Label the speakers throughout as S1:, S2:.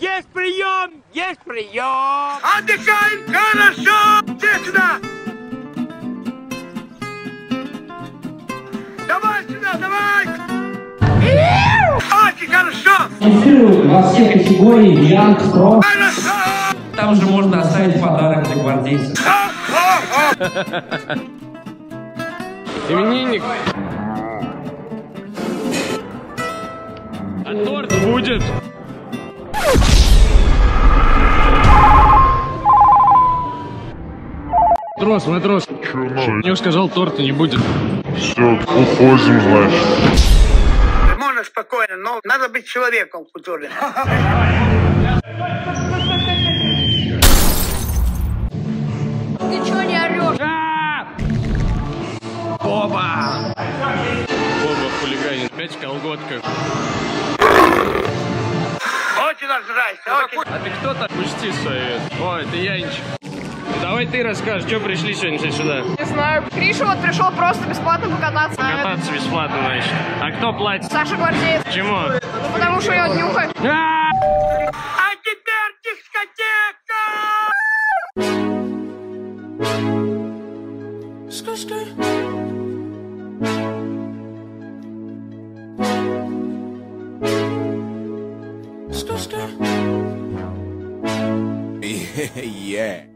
S1: Есть прием! Есть прием!
S2: Отдыхаем хорошо! Все сюда! Давай сюда, давай! Очень хорошо!
S3: Фиксирую во всех категорий Янг, Про.
S2: Хорошо!
S4: Там же можно оставить подарок для гвардейцев.
S5: Именинник. А торт будет. Матрос, матрос. Не сказал, торта не будет.
S6: Все, уходим, значит.
S2: Можно спокойно, но надо быть человеком культурным.
S7: Ты чё не орешь?
S5: Боба! Боба хулиганит. Опять колготка.
S2: Очень нравится, очень.
S5: А ты кто там? Пусти совет. Ой, это Янчик. Давай ты расскажешь, что пришли сегодня все сюда?
S7: Не знаю. Гриша вот пришел просто бесплатно покататься.
S5: Кататься бесплатно, значит. А кто платит?
S7: Саша Гвардеев.
S5: Чему?
S7: Ну, потому что него днюха.
S5: А!
S2: А теперь дискотека!
S1: Yeah.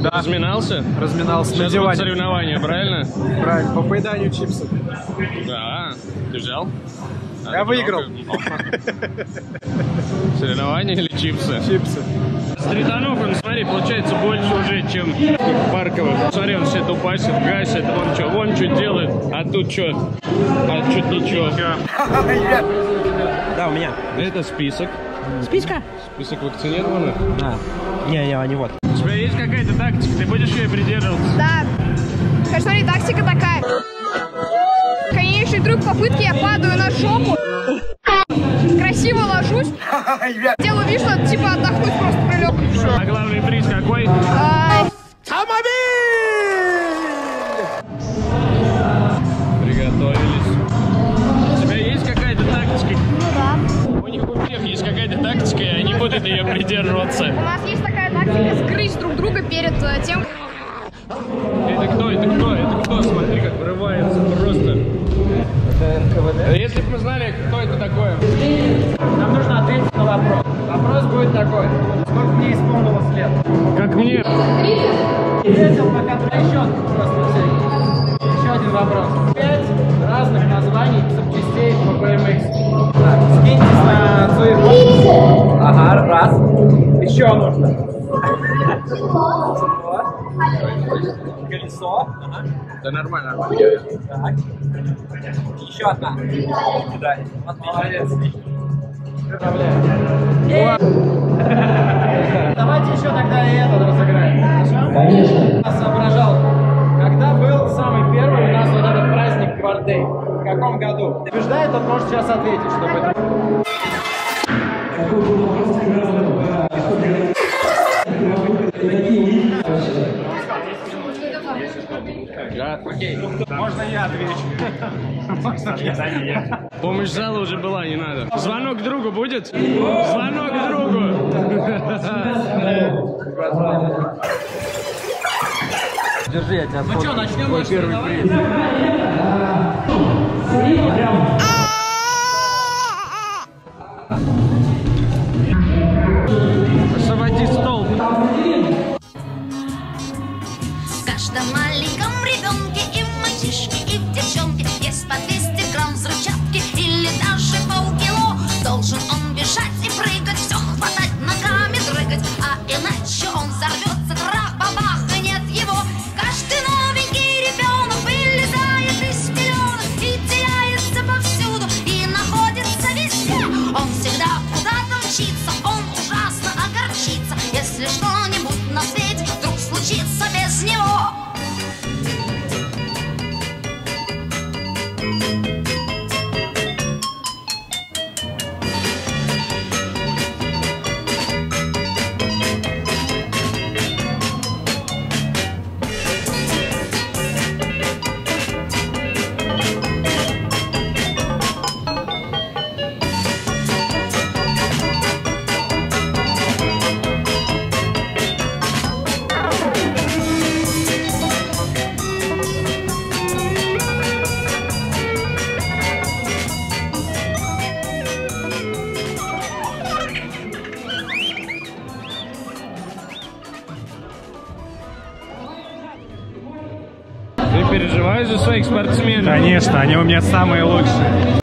S5: Да. Разминался?
S8: Разминался на
S5: Сейчас будет
S8: диване.
S5: соревнование, правильно?
S8: Правильно, по поеданию чипсов.
S5: Да. Ты взял? А,
S8: Я выиграл.
S5: много? Соревнования или чипсы?
S8: Чипсы.
S5: Стританув, он, смотри, получается больше уже, чем в парковых. Смотри, он все тупасит, гасит, вон что, вон что делает, а тут что? А чуть ничего.
S8: Да, у меня.
S5: Это список.
S9: Спичка?
S5: Список вакцинированных.
S8: Да. Не, не, они вот.
S5: У тебя есть какая-то тактика, ты будешь ее придерживаться?
S7: Да. Как смотри, тактика такая. Конечный трюк попытки, я падаю на жопу. Красиво ложусь. Делаю вид, что типа отдохнуть просто прилег.
S5: А главный приз какой?
S7: А,
S5: Приготовились. У тебя есть какая-то тактика?
S7: Ну да.
S5: У них у всех есть какая-то тактика, и они будут ее придерживаться.
S7: У нас есть сгрызть друг друга перед э, тем,
S5: Это кто? Это кто? Это кто? Смотри, как вырывается просто. Если бы мы знали, кто это такое.
S8: Нам нужно ответить на вопрос. Вопрос будет такой. Сколько мне исполнилось лет?
S5: Как мне?
S8: Ответил пока еще просто все. Еще один вопрос. Пять разных названий запчастей по BMX. Так, скиньтесь на свои Ага, раз. Еще нужно. Колесо.
S5: Да нормально, нормально.
S8: Так. Еще одна. Да. Молодец. Давайте еще тогда и этот разыграем. Хорошо?
S3: Конечно.
S8: Я соображал, когда был самый первый у нас вот этот праздник Гвардей? В каком году? Побеждает, он может сейчас ответить, чтобы это...
S5: Можно я отвечу? Можно я? Помощь зала уже была, не надо. Звонок другу будет? Звонок другу!
S8: Держи, я тебя Ну что, начнем наш первый приз.
S5: Освободи стол.
S10: В каждом в мальчишке, и в девчонке Есть
S5: за своих спортсменов?
S11: Конечно, они у меня самые лучшие.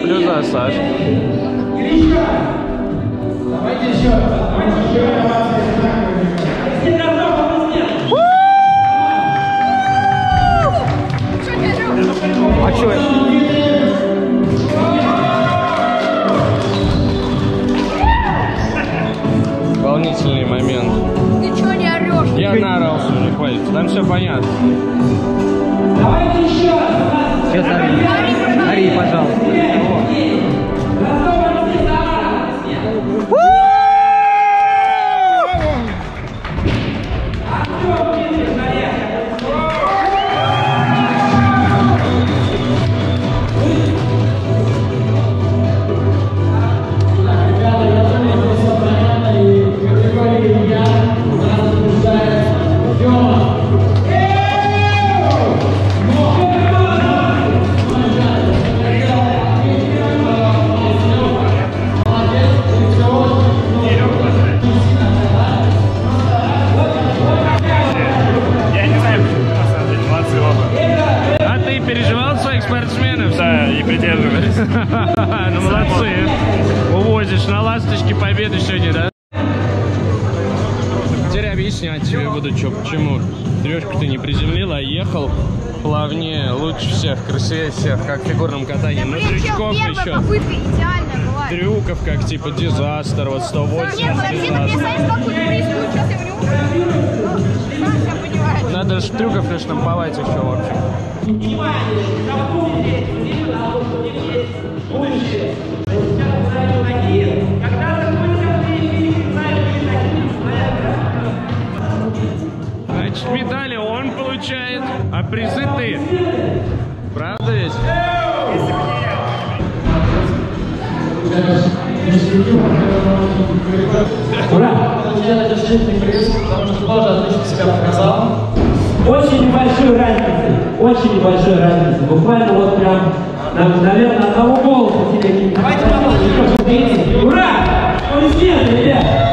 S5: Я топлю за Сашку.
S8: А что это?
S5: Волнительный момент.
S7: Ты чё не орешь?
S5: Я наорался, не хватит. Там все понятно.
S8: Сейчас Ари. Ари,
S5: как типа дизастер, вот 180
S7: Нет, подожди, ты мне
S5: дизастер.
S7: знаешь, какую происходит? Сейчас я в него... Ну, сам себя понимаешь.
S5: Надо же трюков лишь штамповать еще, в общем. Значит, медали он получает, а призы ты. Правда ведь?
S8: Ура!
S1: Получил разрешительный приз, потому что тоже отлично себя показал.
S8: Очень небольшой разницы, очень небольшой разницы. Буквально вот прям, на- наверное, одного голоса сидели.
S1: Давайте поаплодируем.
S8: Ура! Аплодисменты, ребят!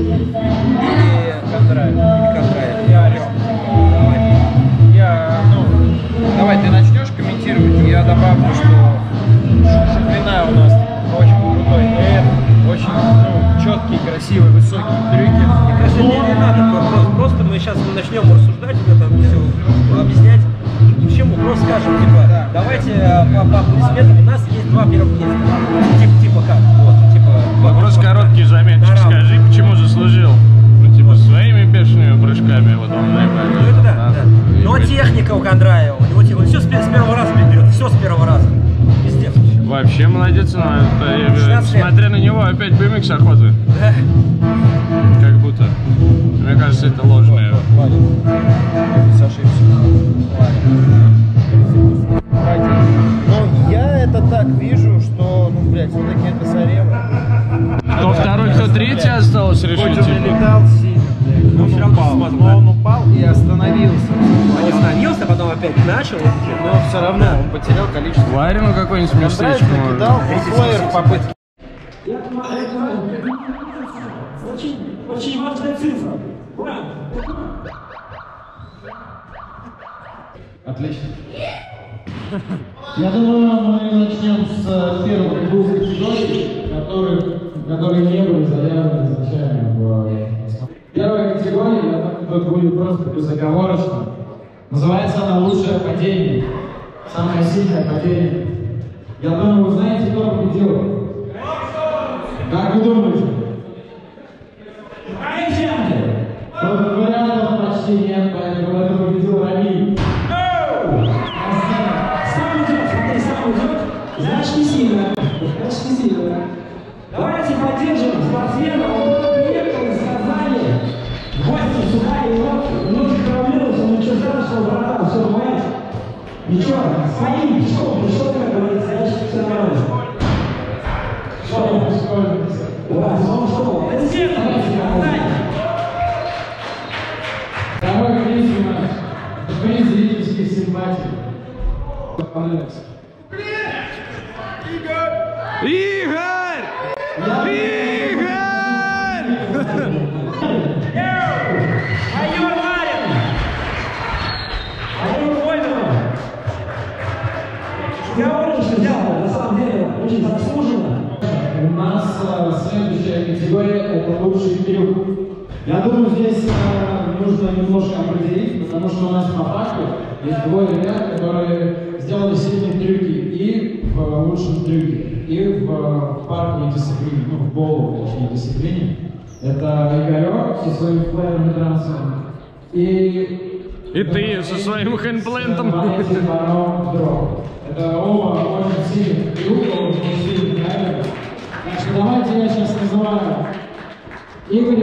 S1: И
S9: Кондраев. Или Кондраев. Я Орел. Давай. Я, ну, давай, ты начнешь комментировать, я добавлю, что Шипина у нас очень крутой трек, очень, ну, четкий, красивый, высокий трюки.
S1: Мне кажется, не, не надо просто, просто мы сейчас начнем рассуждать, это все объяснять. Ни к чему, просто скажем, типа, давайте э, по, по аплодисментам, у нас есть два первых места. Типа, типа как, вот, типа.
S5: Вопрос
S1: вот,
S5: короткий
S1: равных.
S5: Скажи, почему заслужил? Ну, типа, своими бешеными прыжками вот он наебает.
S1: Ну это да, да. Ну а техника у Кондраева, у него типа все с, с первого раза берет, все с первого раза. Пиздец.
S5: Вообще молодец, но это, я,
S1: 16 лет.
S5: смотря на него, опять BMX охоты.
S1: Да.
S5: Как будто. Мне кажется, это ложное.
S9: Но я это так вижу,
S5: Кто третий осталось
S9: Хоть
S5: решить?
S9: он и
S5: типа?
S9: летал сильно, блядь, но он
S1: равно
S9: упал. Но
S1: да?
S9: он упал и остановился.
S1: Он остановился, потом опять начал.
S9: Но все равно он потерял количество.
S5: Варину какой-нибудь местечко может.
S9: флоер в попытке.
S1: Очень, очень важная цифра. Ура!
S8: Отлично. Я думаю, мы начнем с первых двух категорий, которых, которые не были заявлены изначально в Первая категория, я тут будет просто безоговорочно. Называется она «Лучшее падение». Самое сильное падение. Я думаю, вы знаете, кто победил. Как вы думаете? Тут вариантов почти поэтому это победил Рамиль.
S1: Сам идет, смотри, сам идет. Не сильно. Не сильно. Поддержим спортсмена. Он приехал из Казани. В гости сюда, и вот немножко травмировался, но ничего страшного, братан, все бывает. Ничего, своим пешком пришел, как говорится, значит, все нормально. Что? Да, сон что? Это все.
S8: Дорога матч. Вы зрительские симпатии. Понравится.
S5: Игорь! Игорь!
S8: Э. Я думаю, здесь э, нужно немножко определить, потому что у нас по факту есть двое ребят, которые сделали сильные трюки и в э, лучшем трюке, и в э, парковой дисциплине, ну, в болу, точнее, дисциплине. Это Игорек со своим флэром трансом и...
S5: И ты со своим хэндплентом.
S8: Валентин Барон Дроп. Это оба очень сильных трюка, очень. Так что давайте я сейчас называю Игоря,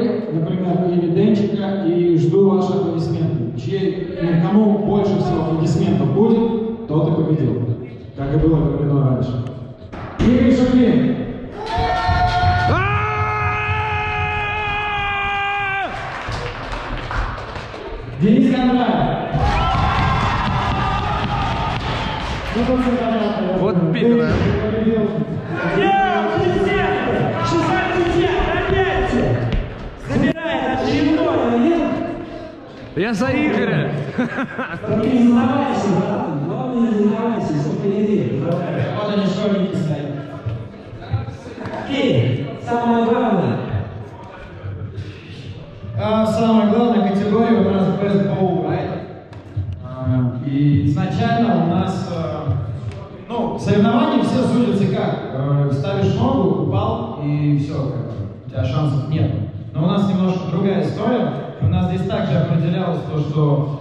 S5: Вот
S1: они школьники стоят. И самое главное.
S8: А, Самая главная категория у нас Best Bowl Ride. А, И изначально у нас, э, ну, соревнования все судятся как? Э, Ставишь ногу, упал, и все, у тебя шансов нет. Но у нас немножко другая история. У нас здесь также определялось то, что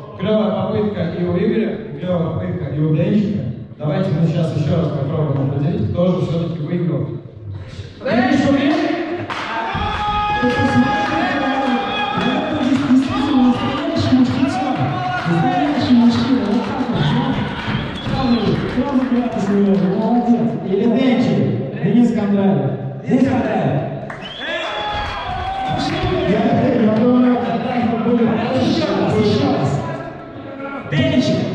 S1: Денис Кондраев. Денис Кондраев. Я я думаю, это будет еще раз, еще раз. Денчик.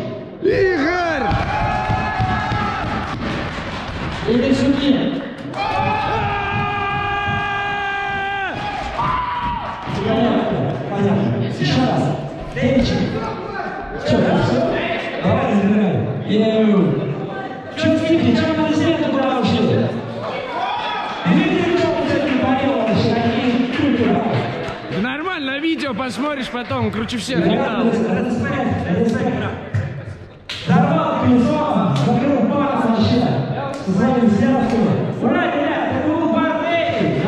S5: Посмотришь потом, круче всех летал.
S1: Дорвал колесо, закрыл пас вообще. Со своим взятком. Ура, ребят, это был Барней!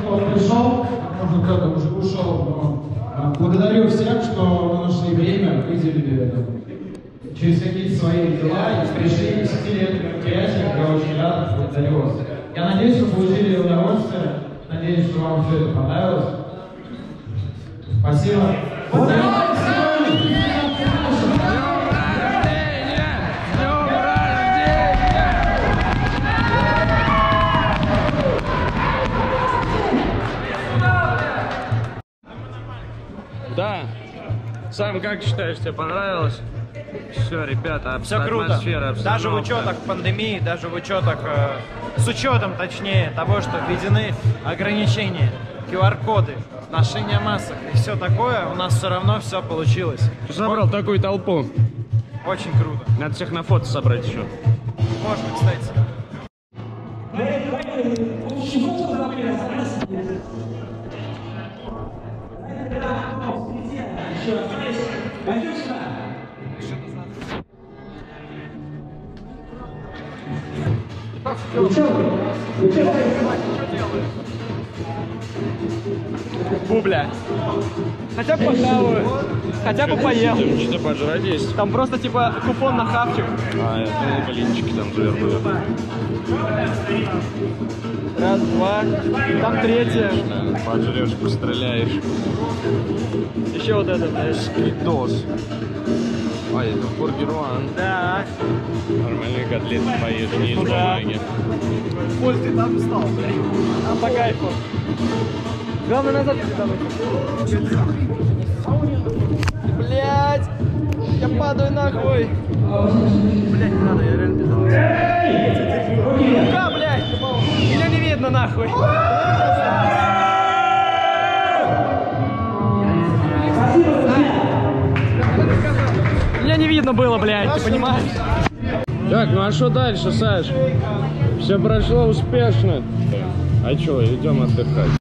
S8: кто пришел, может кто-то уже ушел, но а, благодарю всех, что нашли время, выделили это. через какие-то свои дела и пришли и посетили это мероприятие. Я очень рад, благодарю вас. Я надеюсь, вы получили удовольствие, надеюсь, что вам все это понравилось. Спасибо.
S5: Да. Сам как считаешь, тебе понравилось? Все, ребята,
S9: Все круто.
S5: атмосфера,
S9: Даже в учетах пандемии, даже в учетах, э, с учетом, точнее, того, что введены ограничения, QR-коды, ношение масок и все такое, у нас все равно все получилось.
S5: Собрал такую толпу.
S9: Очень круто.
S5: Надо всех на фото собрать еще.
S9: Можно, кстати.
S12: Бубля. Хотя бы похаваю. Хотя бы поем.
S5: Что-то пожрать есть?
S12: Там просто типа купон на хавчик.
S5: А, я думал, блинчики там завернули.
S12: Раз, два. Там третье.
S5: Пожрешь, постреляешь.
S12: Еще вот это.
S5: Скидос. А, это бургер One.
S12: Да.
S5: Нормальные котлеты поешь, не из бумаги.
S12: Коль, ты там встал, блядь. Там по кайфу. Главное назад Блять! Я падаю нахуй! Блять, не надо, я реально пиздал. Рука, блять! Меня не видно нахуй! Меня не видно было, блядь, ты понимаешь?
S5: Так, ну а что дальше, Саш? Все прошло успешно. А что, идем отдыхать.